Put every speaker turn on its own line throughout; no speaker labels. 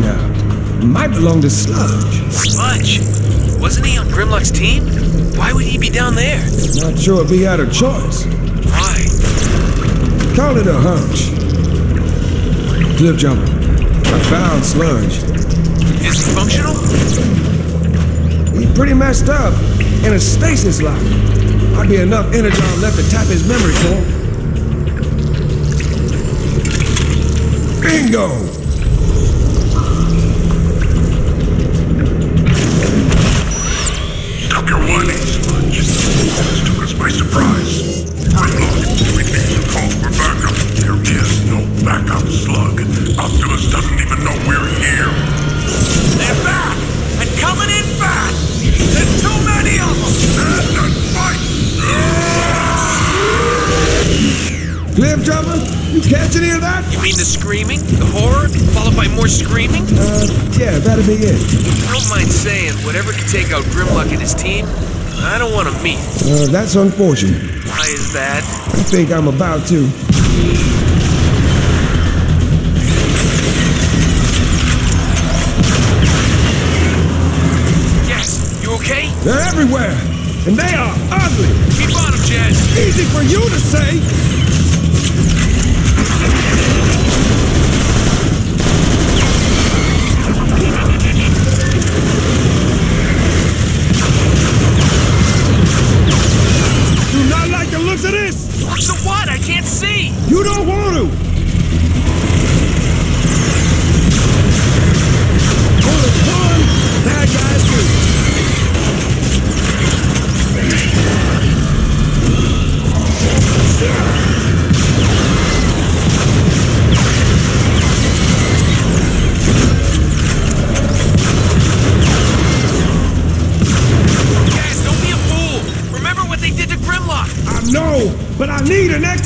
now. Uh, might belong to Sludge.
Sludge? Wasn't he on Grimlock's team? Why would he be down there?
Not sure if he had a choice.
Why?
Call it a hunch. Cliffjumper. I found Sludge.
Is he functional?
He's pretty messed up. In a stasis lock. Might be enough energon left to tap his memory core. Bingo!
Mean the screaming? The horror? Followed by more screaming?
Uh, yeah, that'll be it.
I don't mind saying, whatever could take out Grimlock and his team, I don't want to meet.
Uh, that's unfortunate.
Why is that?
I think I'm about to.
Yes, you okay?
They're everywhere, and they are ugly.
Keep on him, Jazz!
Easy for you to say.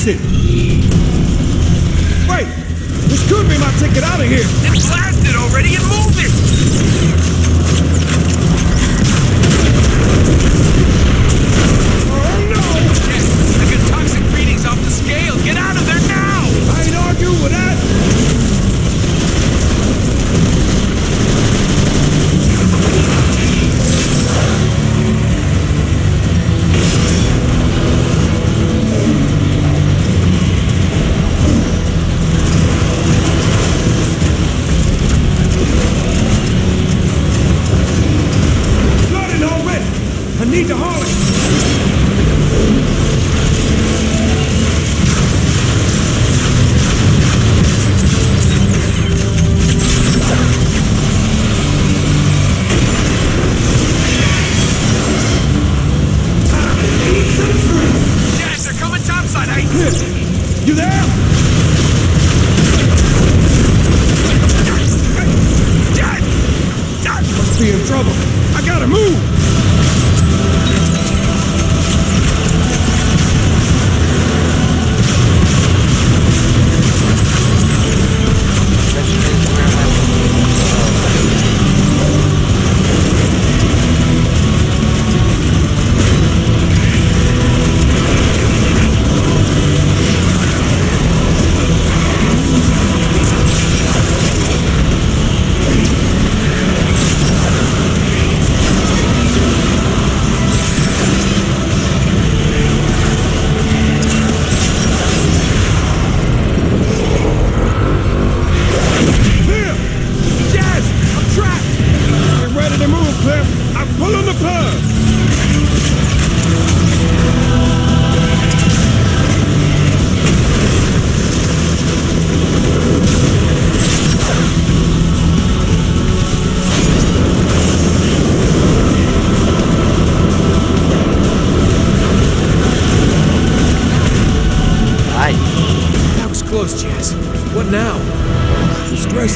Exit. Wait, this could be my ticket out of here.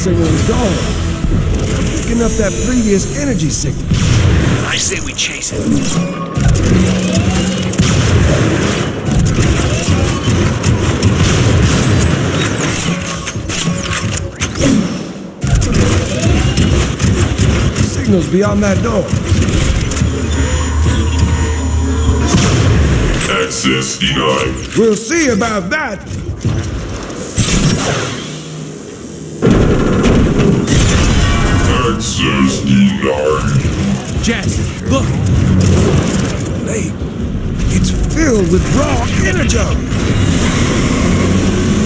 Signal is gone. I'm picking up that previous energy signal.
I say we chase it.
Signal's beyond that door.
Access denied.
We'll see about that. With raw energy.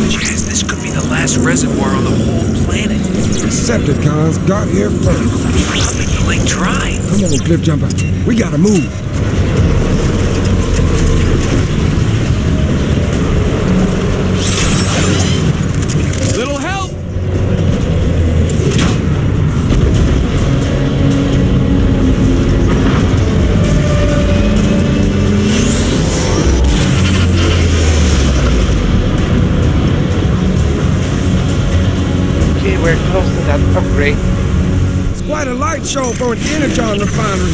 Jazz, this could be the last reservoir on the whole planet.
Decepticons got here first.
The lake dry.
Come on, Cliffjumper. We gotta move. It's quite a light show for an energon refinery.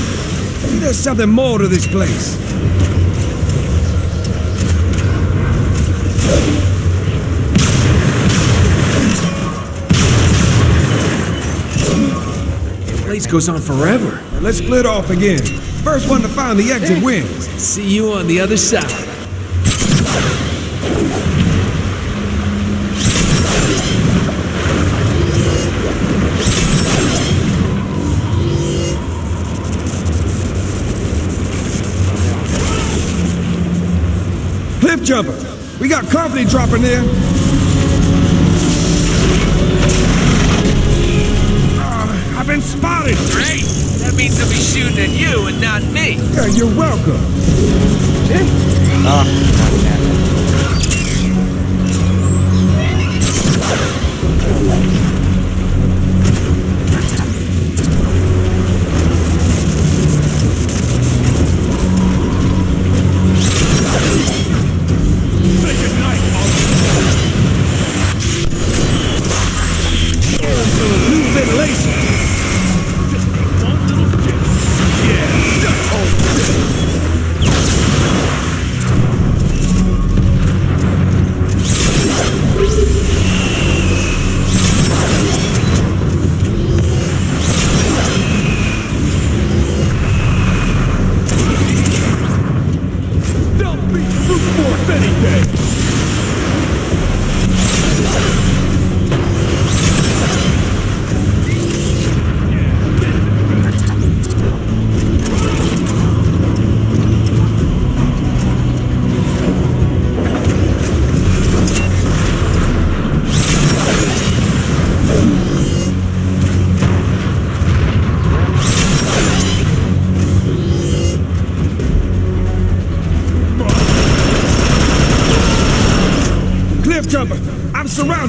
There's something more to this place.
The place goes on forever.
Let's split off again. First one to find the exit wins.
See you on the other side.
Got company dropping in. Ah, I've been spotted.
Great! That means they'll be shooting at you and not me.
Yeah, you're welcome.
Not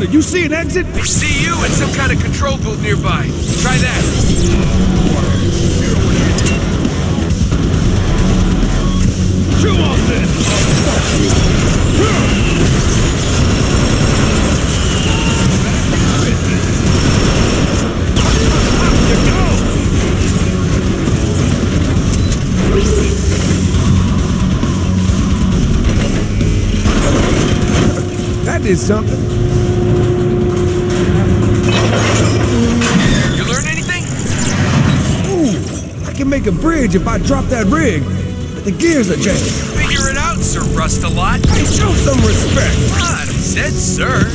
I'm. You see an exit?
I see you and some kind of control booth nearby. Try that.
Chew on this! That did something. Make a bridge if I drop that rig. But the gears are jammed.
Figure it out, Sir Rust-a-Lot.
Hey, show some respect.
God, I said sir.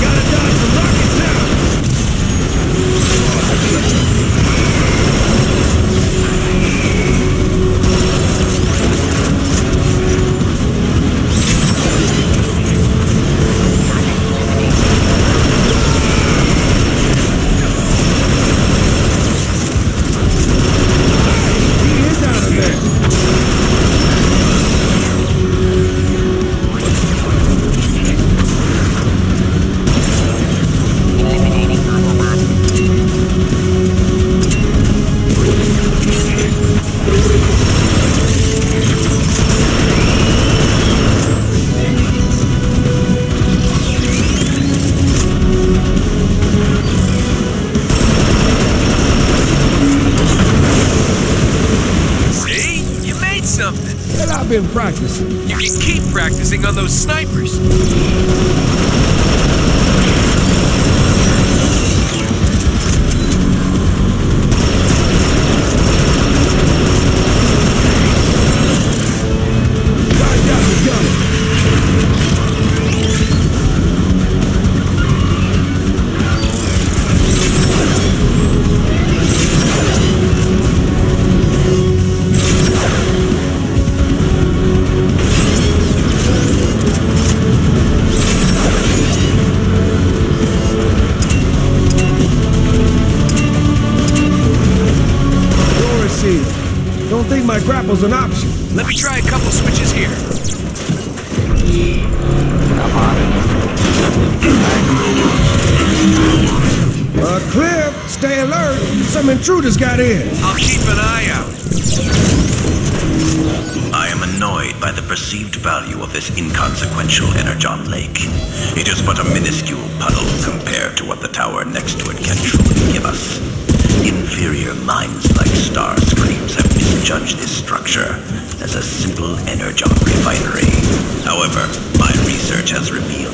Gotta dodge the rockets now.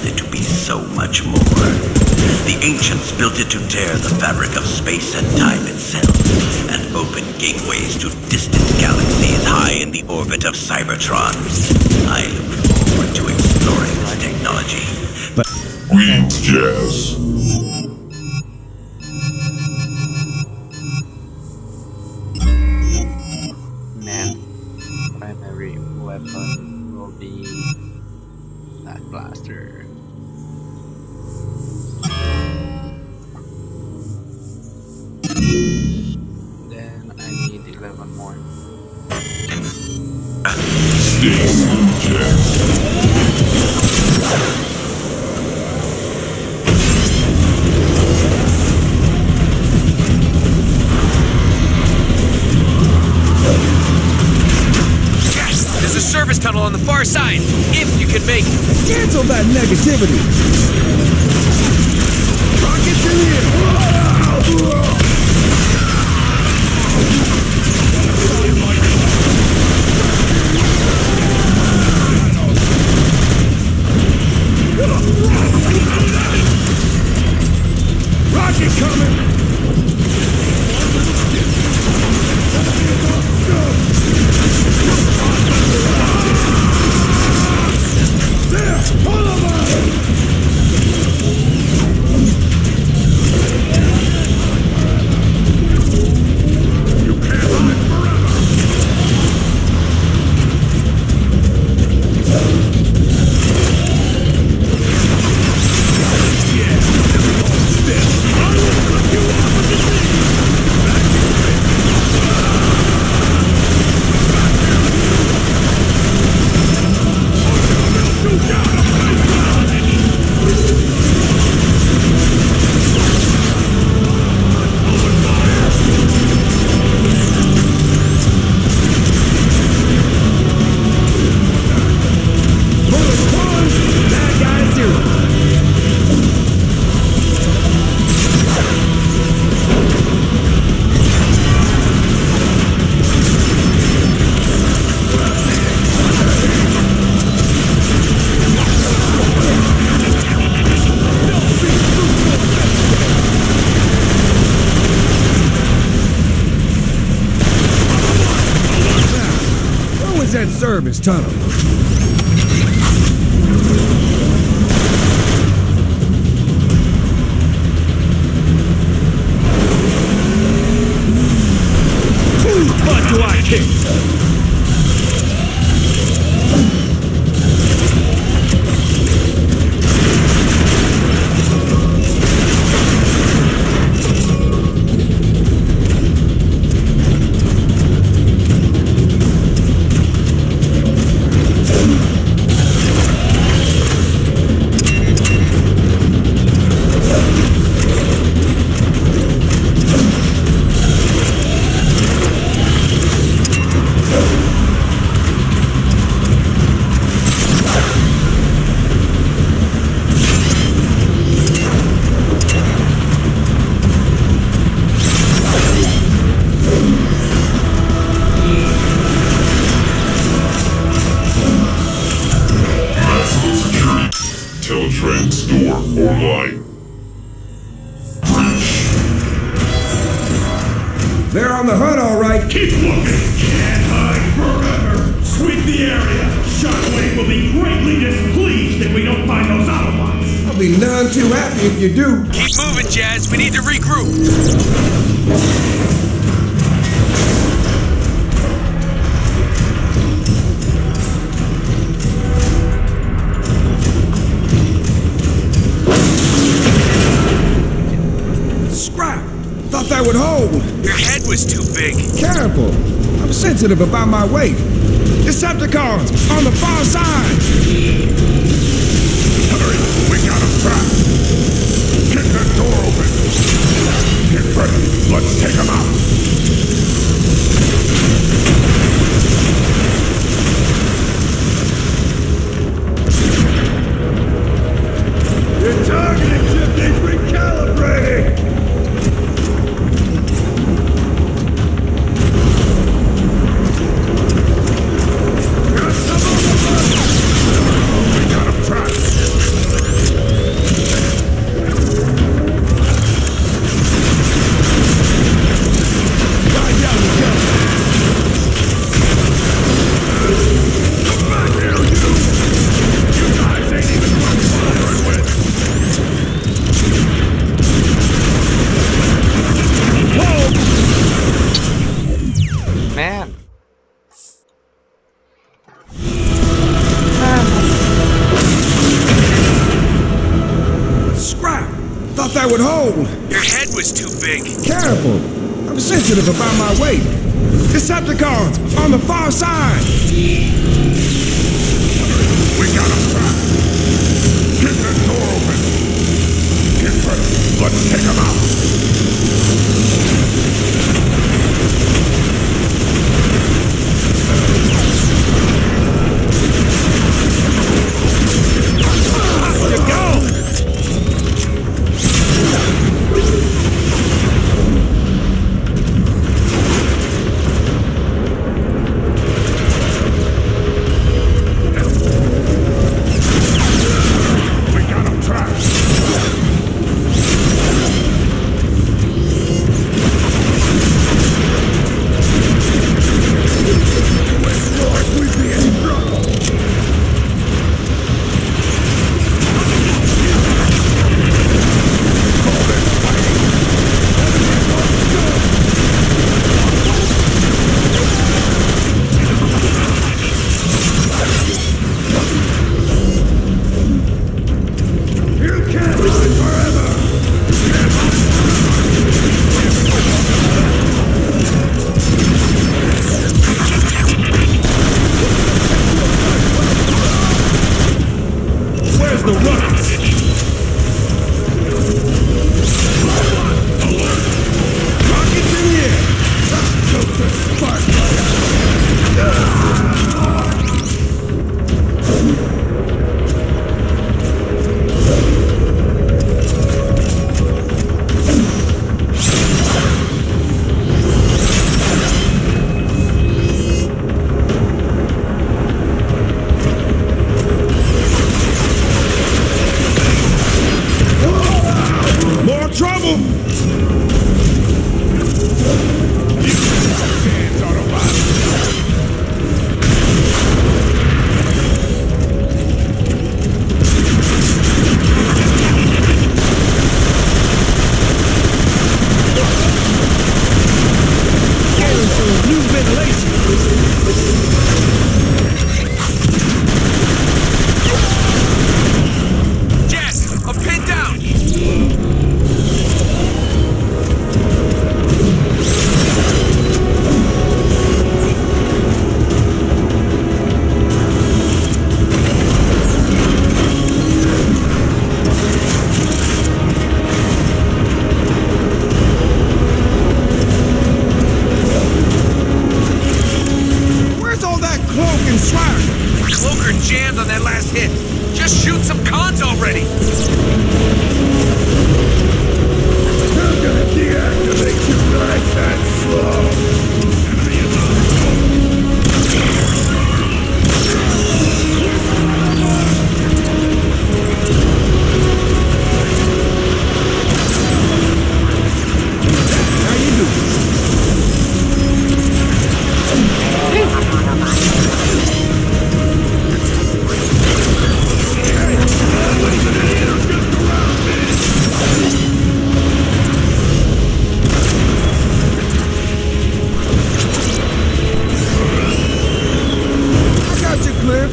built it to be so much more. The ancients built it to tear the fabric of space and time itself, and open gateways to distant galaxies high in the orbit of Cybertron. I look forward to exploring this technology.
But
Green Jazz. Turner. Sensitive about my weight. Decepticons on the far side.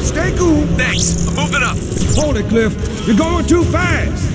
Stay cool.
Thanks. I'm moving up.
Hold it, Cliff. You're going too fast.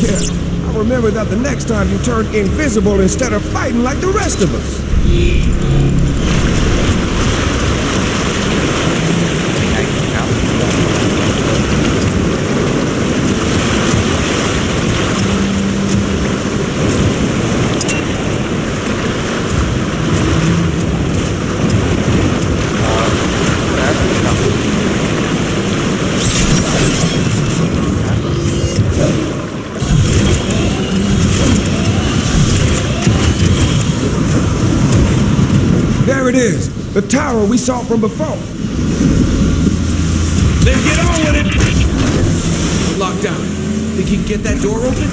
Yeah, I remember that the next time you turn invisible instead of fighting like the rest of us. There it is, the tower we saw from before.
Then get on with it. Locked down. Think you can get that door open?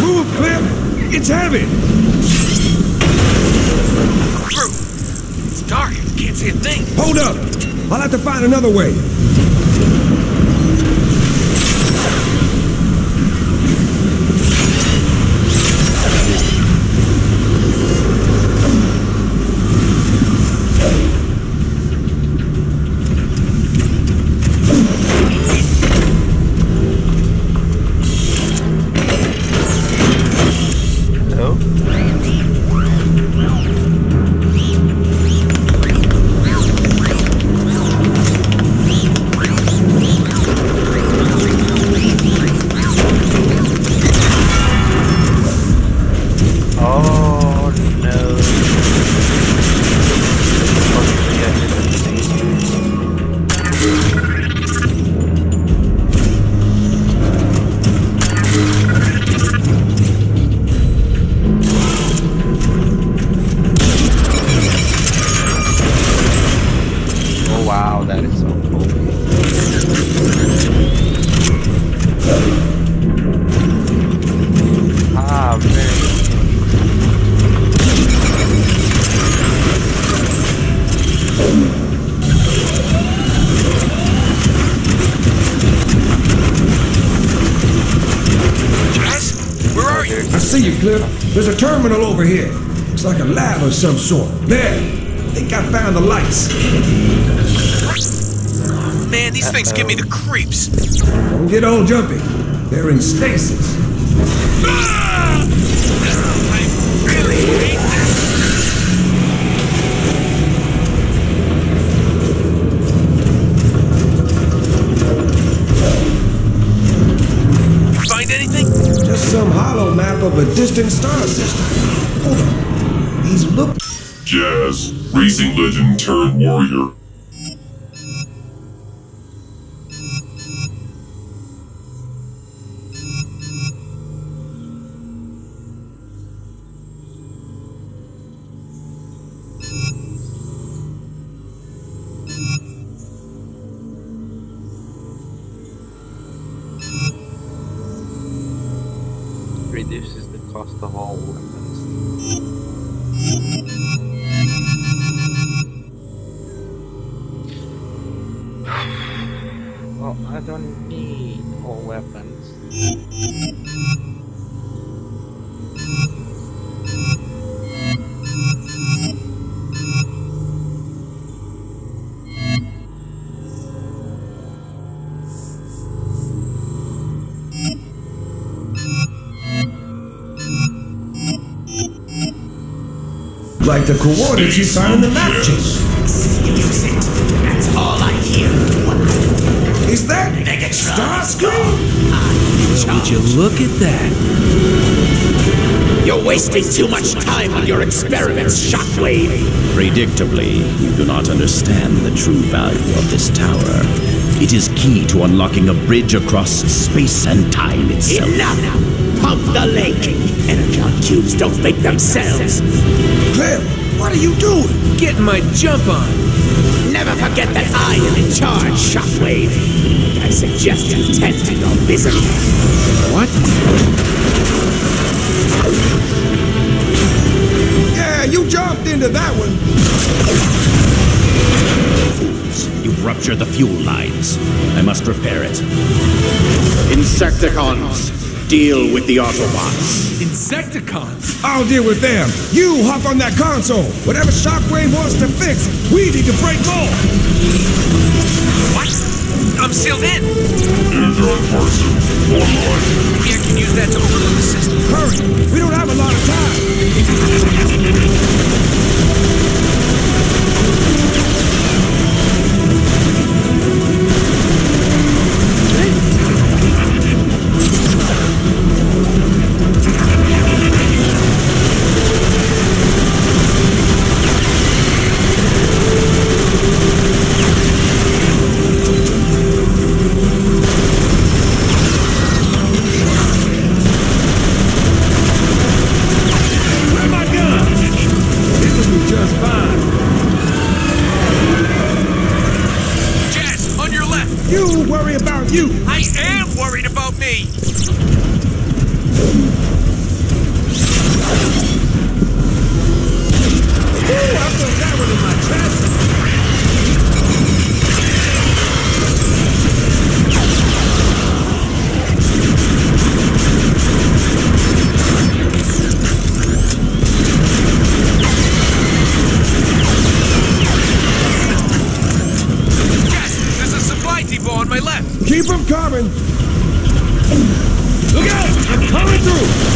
Move, Cliff! It's heavy!
Through. It's dark. Can't see a thing.
Hold up! I'll have to find another way. Of some sort. There! I think I found the lights.
Man, these things give me the creeps.
Don't get all jumpy. They're in stasis.
Ah! I really hate this. Find anything?
Just some holo map of a distant star system. Hold
Jazz, racing legend turned warrior.
Like the coordinates you found in the map sheet.
Use it. That's all I hear.
Is that Starscream?
Would you look at that?
You're wasting too much time on your experiments, Shockwave.
Predictably, you do not understand the true value of this tower. It is key to unlocking a bridge across space and time itself.
Enough! Pump the lake! Energon cubes don't make themselves.
Clem, what are you doing?
Getting my jump on.
Never forget that I am in charge, Shockwave. I suggest you tend to your business.
What?
Yeah, you jumped into that one.
You've ruptured the fuel lines. I must repair it.
Insecticons, deal with the Autobots.
Insecticons.
I'll deal with them. You hop on that console. Whatever Shockwave wants to fix, we need to break more.
What? I'm sealed in.
Android person, online.
Here, can use that to overload the system.
Hurry, we don't have a lot of time. Keep them coming. Look out! I'm coming through.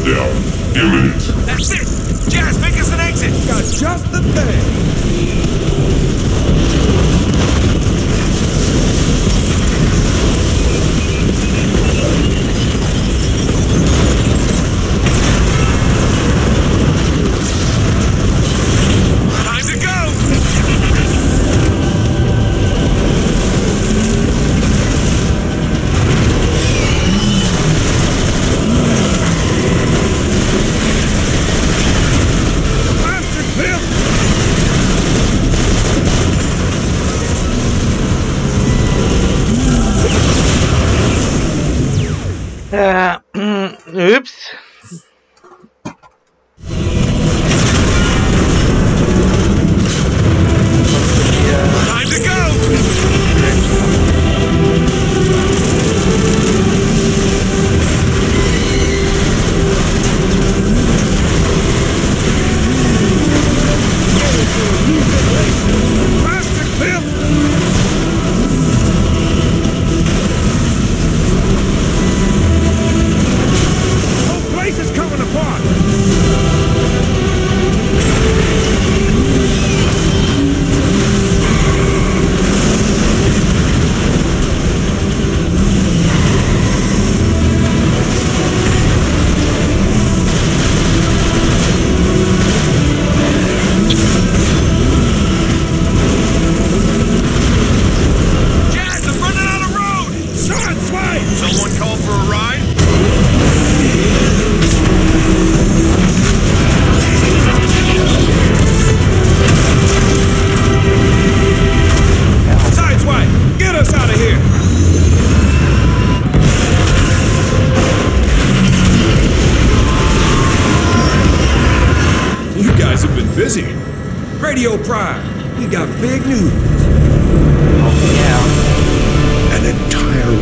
Touchdown imminent.
That's it! Jazz, make us an exit!
Got just the thing.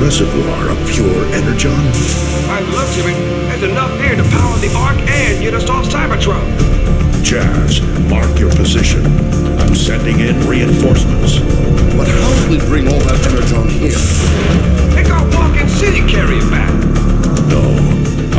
Reservoir of pure energon.
Looks of it, there's enough here to power the Ark and get us off Cybertron.
Jazz, mark your position. I'm sending in reinforcements.
But how do we bring all that energon here?
Take our walking city carrier back.
No,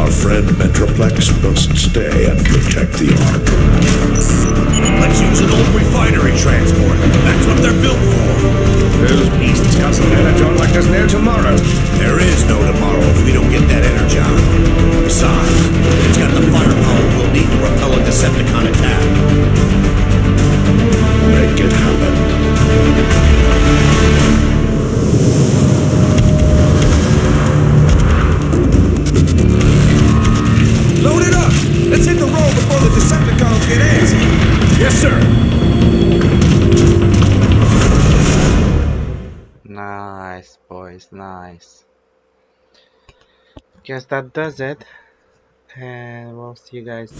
our friend Metroplex must stay and protect the Ark.
Let's use an old refinery transport. That's what they're built for.
Those beasts got some energon like there's no tomorrow.
There is no tomorrow if we don't get that energon. Besides, it's got the firepower we'll need to repel a Decepticon attack.
Make it happen.
Load it up! Let's hit the road before the Decepticons get antsy. Yes, sir.
Nice, boys, nice. Guess that does it. And we'll see you guys